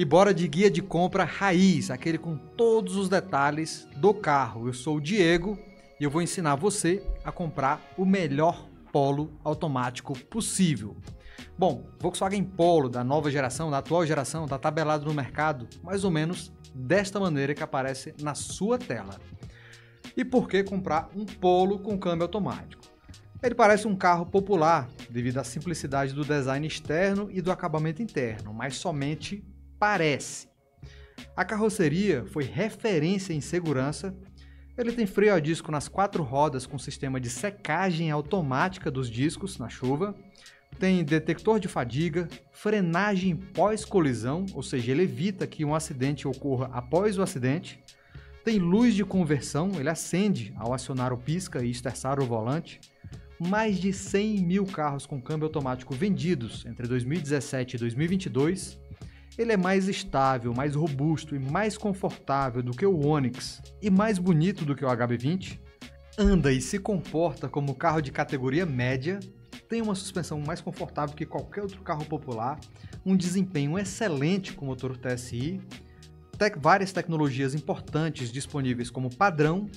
E bora de guia de compra raiz, aquele com todos os detalhes do carro. Eu sou o Diego e eu vou ensinar você a comprar o melhor Polo automático possível. Bom, Volkswagen Polo da nova geração, da atual geração, está tabelado no mercado mais ou menos desta maneira que aparece na sua tela. E por que comprar um Polo com câmbio automático? Ele parece um carro popular devido à simplicidade do design externo e do acabamento interno, mas somente parece. A carroceria foi referência em segurança. Ele tem freio a disco nas quatro rodas com sistema de secagem automática dos discos na chuva. Tem detector de fadiga, frenagem pós-colisão, ou seja, ele evita que um acidente ocorra após o acidente. Tem luz de conversão, ele acende ao acionar o pisca e esterçar o volante mais de 100 mil carros com câmbio automático vendidos entre 2017 e 2022, ele é mais estável, mais robusto e mais confortável do que o Onix e mais bonito do que o HB20, anda e se comporta como carro de categoria média, tem uma suspensão mais confortável que qualquer outro carro popular, um desempenho excelente com motor TSI, tec várias tecnologias importantes disponíveis como padrão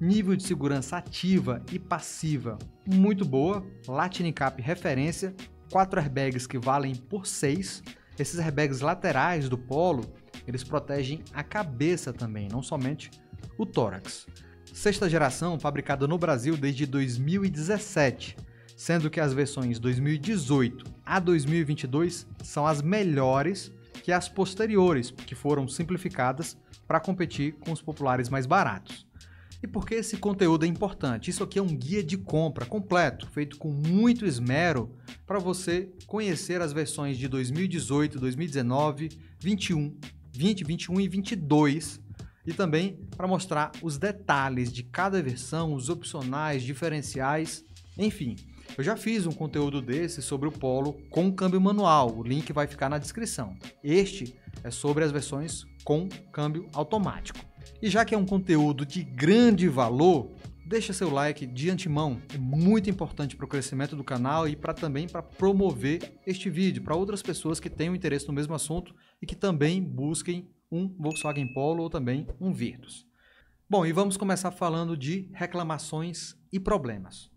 nível de segurança ativa e passiva muito boa, Lightning Cap referência, 4 airbags que valem por 6. Esses airbags laterais do Polo, eles protegem a cabeça também, não somente o tórax. Sexta geração, fabricada no Brasil desde 2017, sendo que as versões 2018 a 2022 são as melhores que as posteriores, que foram simplificadas para competir com os populares mais baratos. E por que esse conteúdo é importante? Isso aqui é um guia de compra completo, feito com muito esmero para você conhecer as versões de 2018, 2019, 21, 20, 21 e 22 e também para mostrar os detalhes de cada versão, os opcionais, diferenciais, enfim. Eu já fiz um conteúdo desse sobre o Polo com câmbio manual, o link vai ficar na descrição. Este é sobre as versões com câmbio automático. E já que é um conteúdo de grande valor, deixa seu like de antemão, é muito importante para o crescimento do canal e para também para promover este vídeo para outras pessoas que tenham interesse no mesmo assunto e que também busquem um Volkswagen Polo ou também um Virtus. Bom, e vamos começar falando de reclamações e problemas.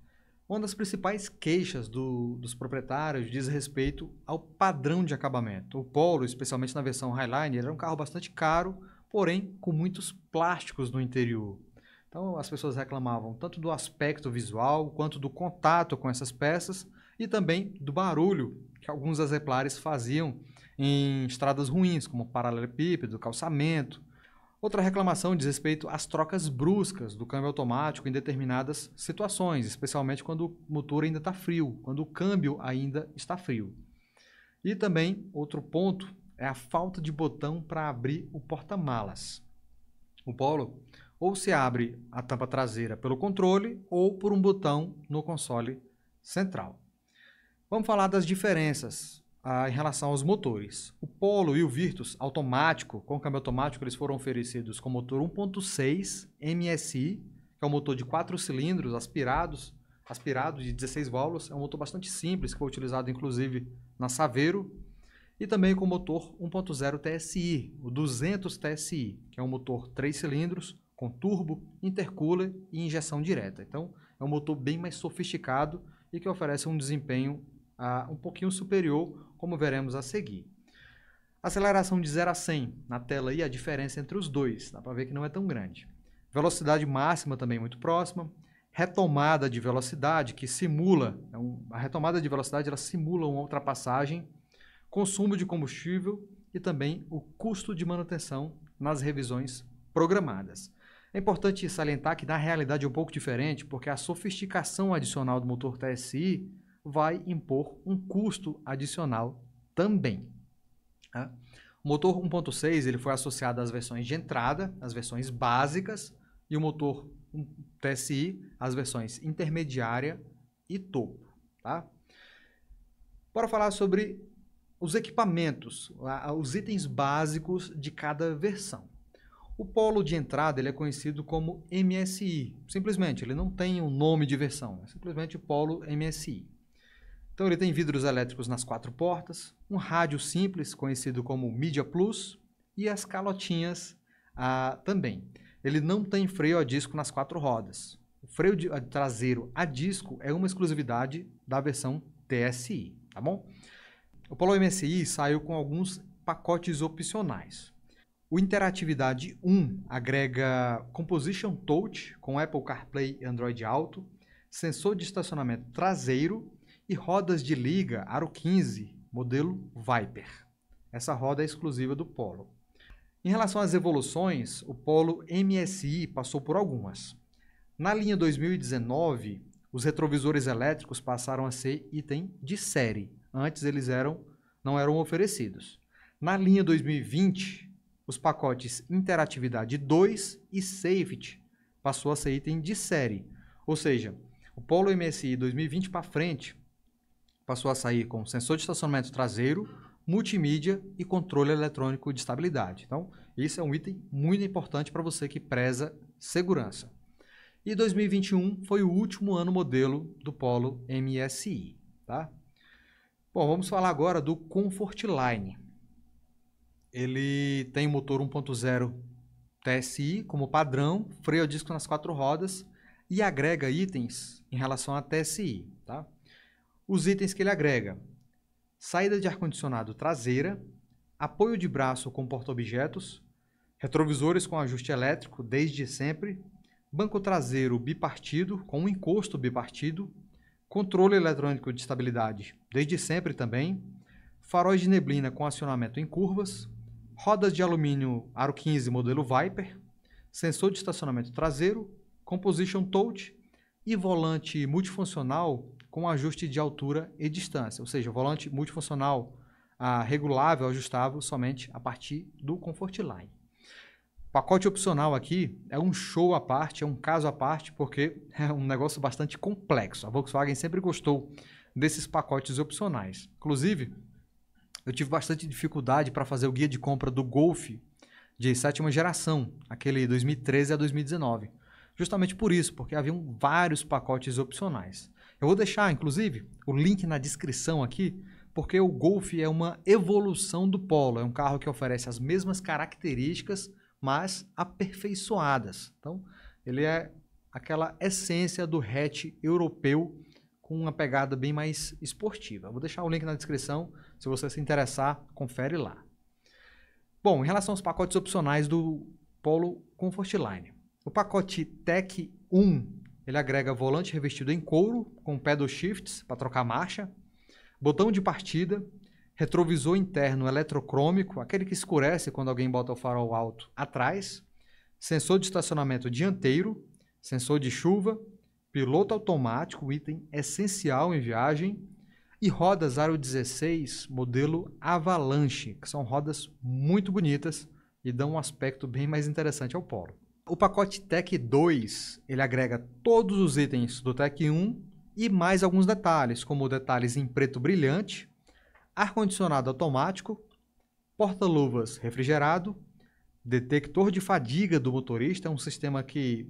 Uma das principais queixas do, dos proprietários diz respeito ao padrão de acabamento. O Polo, especialmente na versão Highline, era um carro bastante caro, porém com muitos plásticos no interior. Então as pessoas reclamavam tanto do aspecto visual quanto do contato com essas peças e também do barulho que alguns exemplares faziam em estradas ruins, como paralelepípedo, calçamento. Outra reclamação diz respeito às trocas bruscas do câmbio automático em determinadas situações, especialmente quando o motor ainda está frio, quando o câmbio ainda está frio. E também outro ponto é a falta de botão para abrir o porta-malas. O Polo ou se abre a tampa traseira pelo controle ou por um botão no console central. Vamos falar das diferenças ah, em relação aos motores. O Polo e o Virtus automático, com câmbio automático, eles foram oferecidos com motor 1.6 MSI, que é um motor de 4 cilindros aspirados, aspirado de 16 válvulas. É um motor bastante simples, que foi utilizado inclusive na Saveiro e também com motor 1.0 TSI, o 200 TSI, que é um motor 3 cilindros com turbo, intercooler e injeção direta. Então, é um motor bem mais sofisticado e que oferece um desempenho uh, um pouquinho superior, como veremos a seguir. Aceleração de 0 a 100 na tela aí a diferença entre os dois, dá para ver que não é tão grande. Velocidade máxima também muito próxima. Retomada de velocidade que simula, é a retomada de velocidade ela simula uma ultrapassagem consumo de combustível e também o custo de manutenção nas revisões programadas. É importante salientar que na realidade é um pouco diferente, porque a sofisticação adicional do motor TSI vai impor um custo adicional também. Tá? O motor 1.6 ele foi associado às versões de entrada, às versões básicas, e o motor TSI às versões intermediária e topo. Tá? Bora falar sobre os equipamentos, os itens básicos de cada versão. O polo de entrada ele é conhecido como MSI. Simplesmente, ele não tem um nome de versão, é simplesmente polo MSI. Então ele tem vidros elétricos nas quatro portas, um rádio simples, conhecido como Media Plus, e as calotinhas ah, também. Ele não tem freio a disco nas quatro rodas. O freio de, a, traseiro a disco é uma exclusividade da versão TSI, tá bom? O Polo MSI saiu com alguns pacotes opcionais. O Interatividade 1 agrega Composition Touch com Apple CarPlay e Android Auto, sensor de estacionamento traseiro e rodas de liga Aro 15, modelo Viper. Essa roda é exclusiva do Polo. Em relação às evoluções, o Polo MSI passou por algumas. Na linha 2019, os retrovisores elétricos passaram a ser item de série. Antes eles eram não eram oferecidos. Na linha 2020, os pacotes Interatividade 2 e Safety passou a ser item de série. Ou seja, o Polo MSI 2020 para frente passou a sair com sensor de estacionamento traseiro, multimídia e controle eletrônico de estabilidade. Então, isso é um item muito importante para você que preza segurança. E 2021 foi o último ano modelo do Polo MSI, tá? Bom, vamos falar agora do Comfort Line. Ele tem motor 1.0 TSI como padrão, freio a disco nas quatro rodas e agrega itens em relação à TSI, tá? Os itens que ele agrega: saída de ar-condicionado traseira, apoio de braço com porta-objetos, retrovisores com ajuste elétrico desde sempre, banco traseiro bipartido com um encosto bipartido, controle eletrônico de estabilidade desde sempre também, faróis de neblina com acionamento em curvas, rodas de alumínio aro 15 modelo Viper, sensor de estacionamento traseiro, composition touch e volante multifuncional com ajuste de altura e distância, ou seja, volante multifuncional ah, regulável, ajustável somente a partir do Comfort Line. Pacote opcional aqui é um show à parte, é um caso à parte, porque é um negócio bastante complexo. A Volkswagen sempre gostou desses pacotes opcionais. Inclusive, eu tive bastante dificuldade para fazer o guia de compra do Golf de sétima geração, aquele 2013 a 2019. Justamente por isso, porque haviam vários pacotes opcionais. Eu vou deixar, inclusive, o link na descrição aqui, porque o Golf é uma evolução do Polo. É um carro que oferece as mesmas características, mas aperfeiçoadas. Então, ele é aquela essência do hatch europeu com uma pegada bem mais esportiva. Vou deixar o link na descrição, se você se interessar, confere lá. Bom, em relação aos pacotes opcionais do Polo Comfort Line. O pacote Tech 1 ele agrega volante revestido em couro com pedal shifts para trocar marcha, botão de partida, retrovisor interno eletrocrômico, aquele que escurece quando alguém bota o farol alto atrás, sensor de estacionamento dianteiro, sensor de chuva, piloto automático, item essencial em viagem, e rodas Aro 16 modelo Avalanche, que são rodas muito bonitas e dão um aspecto bem mais interessante ao Polo. O pacote Tech 2, ele agrega todos os itens do Tech 1 e mais alguns detalhes, como detalhes em preto brilhante, ar-condicionado automático, porta-luvas refrigerado, detector de fadiga do motorista, é um sistema que,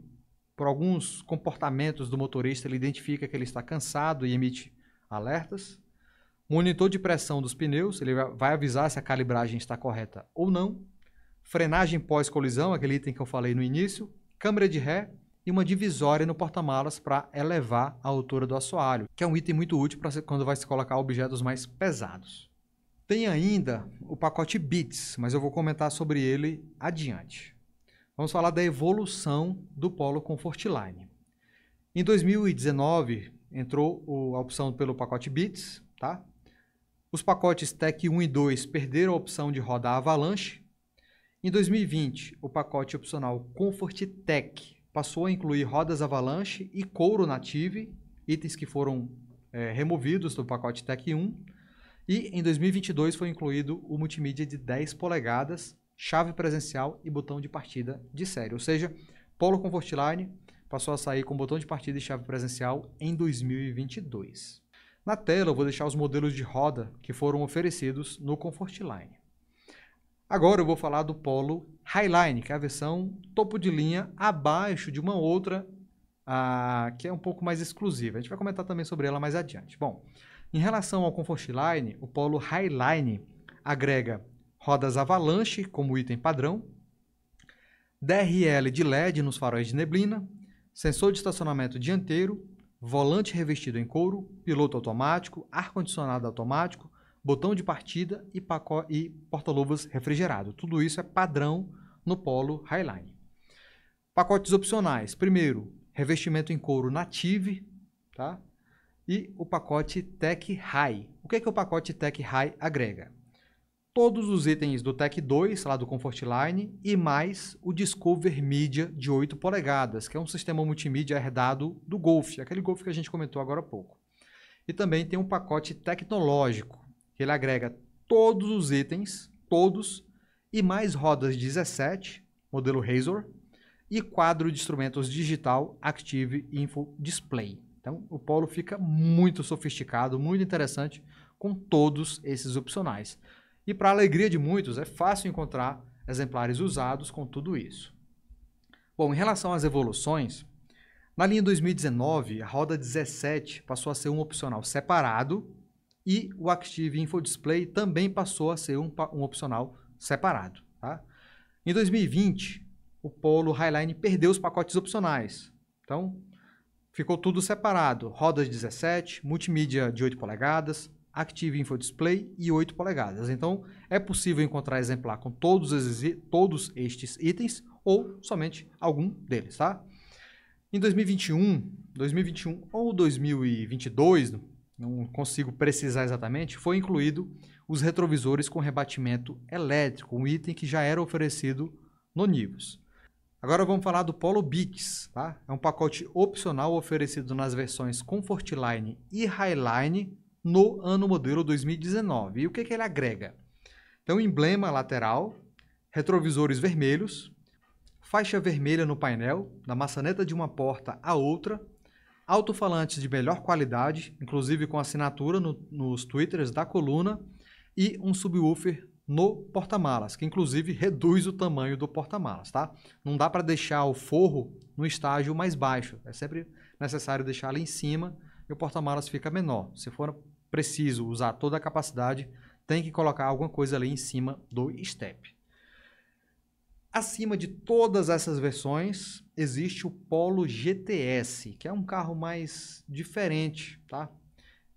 por alguns comportamentos do motorista, ele identifica que ele está cansado e emite alertas, monitor de pressão dos pneus, ele vai avisar se a calibragem está correta ou não, frenagem pós-colisão, aquele item que eu falei no início, câmera de ré e uma divisória no porta-malas para elevar a altura do assoalho, que é um item muito útil para quando vai se colocar objetos mais pesados. Tem ainda o pacote Bits, mas eu vou comentar sobre ele adiante. Vamos falar da evolução do Polo Comfort Line. Em 2019 entrou a opção pelo pacote Bits, tá? Os pacotes Tech 1 e 2 perderam a opção de roda avalanche em 2020, o pacote opcional Comfort Tech passou a incluir rodas Avalanche e couro Native, itens que foram é, removidos do pacote Tech 1. E em 2022 foi incluído o multimídia de 10 polegadas, chave presencial e botão de partida de série. Ou seja, Polo Comfort Line passou a sair com botão de partida e chave presencial em 2022. Na tela eu vou deixar os modelos de roda que foram oferecidos no Comfort Line. Agora eu vou falar do Polo Highline, que é a versão topo de linha abaixo de uma outra, que é um pouco mais exclusiva. A gente vai comentar também sobre ela mais adiante. Bom, Em relação ao Comfortline, o Polo Highline agrega rodas avalanche como item padrão, DRL de LED nos faróis de neblina, sensor de estacionamento dianteiro, volante revestido em couro, piloto automático, ar-condicionado automático, botão de partida e, e porta-luvas refrigerado. Tudo isso é padrão no Polo Highline. Pacotes opcionais. Primeiro, revestimento em couro Native, tá? E o pacote Tech High. O que, é que o pacote Tech High agrega? Todos os itens do Tech 2, lá do Comfortline, e mais o Discover Media de 8 polegadas, que é um sistema multimídia herdado do Golf, aquele Golf que a gente comentou agora há pouco. E também tem um pacote tecnológico, ele agrega todos os itens, todos, e mais rodas 17, modelo Razor, e quadro de instrumentos digital Active Info Display. Então, o Polo fica muito sofisticado, muito interessante com todos esses opcionais. E para alegria de muitos, é fácil encontrar exemplares usados com tudo isso. Bom, em relação às evoluções, na linha 2019, a roda 17 passou a ser um opcional separado e o Active Info Display também passou a ser um, um opcional separado. Tá? Em 2020, o Polo Highline perdeu os pacotes opcionais. Então, ficou tudo separado. Rodas 17, multimídia de 8 polegadas, Active Info Display e 8 polegadas. Então, é possível encontrar exemplar com todos, esses, todos estes itens ou somente algum deles, tá? Em 2021, 2021 ou 2022, não consigo precisar exatamente, foi incluído os retrovisores com rebatimento elétrico, um item que já era oferecido no Nivus. Agora vamos falar do Polo Bits, tá? É um pacote opcional oferecido nas versões Comfortline e Highline no ano modelo 2019. E o que, que ele agrega? Então, emblema lateral, retrovisores vermelhos, faixa vermelha no painel, da maçaneta de uma porta a outra, alto-falantes de melhor qualidade, inclusive com assinatura no, nos twitters da coluna, e um subwoofer no porta-malas, que inclusive reduz o tamanho do porta-malas, tá? Não dá para deixar o forro no estágio mais baixo, é sempre necessário deixar lá em cima e o porta-malas fica menor. Se for preciso usar toda a capacidade, tem que colocar alguma coisa ali em cima do step. Acima de todas essas versões, existe o Polo GTS, que é um carro mais diferente, tá?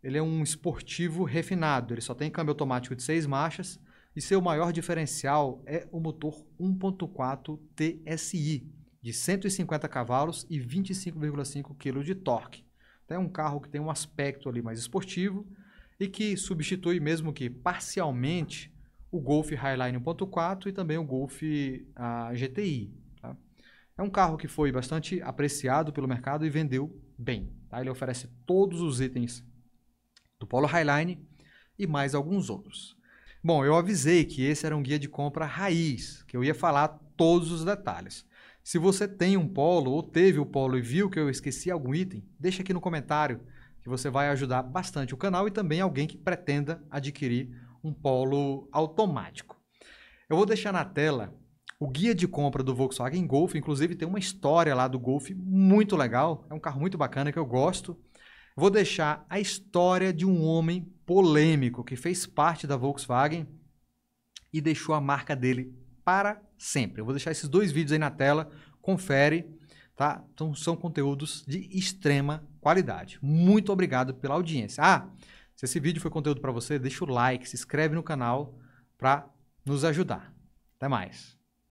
Ele é um esportivo refinado, ele só tem câmbio automático de seis marchas, e seu maior diferencial é o motor 1.4 TSI, de 150 cavalos e 25,5 kg de torque. Então, é um carro que tem um aspecto ali mais esportivo e que substitui, mesmo que parcialmente, o Golf Highline 1.4 e também o Golf uh, GTI. É um carro que foi bastante apreciado pelo mercado e vendeu bem. Tá? Ele oferece todos os itens do Polo Highline e mais alguns outros. Bom, eu avisei que esse era um guia de compra raiz, que eu ia falar todos os detalhes. Se você tem um polo ou teve o polo e viu que eu esqueci algum item, deixa aqui no comentário que você vai ajudar bastante o canal e também alguém que pretenda adquirir um polo automático. Eu vou deixar na tela o guia de compra do Volkswagen Golf, inclusive tem uma história lá do Golf muito legal, é um carro muito bacana que eu gosto. Vou deixar a história de um homem polêmico que fez parte da Volkswagen e deixou a marca dele para sempre. Eu vou deixar esses dois vídeos aí na tela, confere, tá? Então são conteúdos de extrema qualidade. Muito obrigado pela audiência. Ah, se esse vídeo foi conteúdo para você, deixa o like, se inscreve no canal para nos ajudar. Até mais.